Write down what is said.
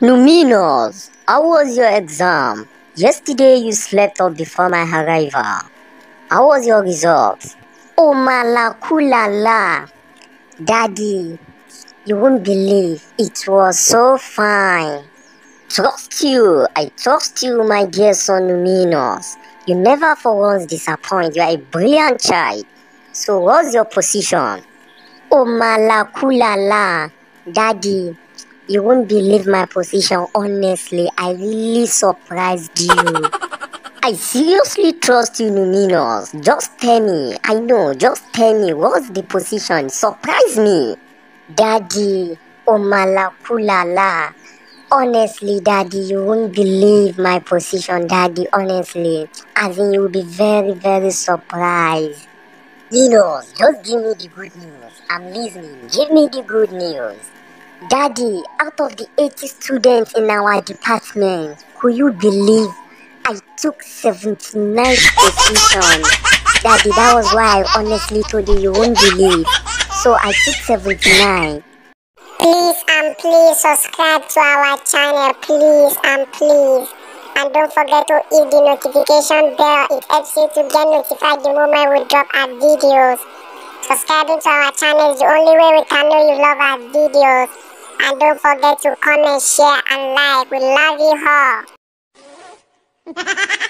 Numinous, how was your exam? Yesterday you slept off before my arrival. How was your results? Oh malakulala. Daddy, you won't believe it was so fine. Trust you, I trust you, my dear son Numinous. You never for once disappoint. You are a brilliant child. So what's your position? Oh malakulala. Daddy, you won't believe my position, honestly. I really surprised you. I seriously trust you, Numinous. Just tell me. I know, just tell me. What's the position? Surprise me. Daddy, Omalakulala. Honestly, Daddy, you won't believe my position, Daddy. Honestly. As in, you'll be very, very surprised. Ninos, just give me the good news. I'm listening. Give me the good news. Daddy, out of the 80 students in our department, could you believe I took 79 position? Daddy, that was why I honestly told you you won't believe. So I took 79. Please and please subscribe to our channel, please and please. And don't forget to hit the notification bell. It helps you to get notified the moment we drop our videos. Subscribing to our channel is the only way we can know you love our videos. And don't forget to comment, share, and like. We love you all.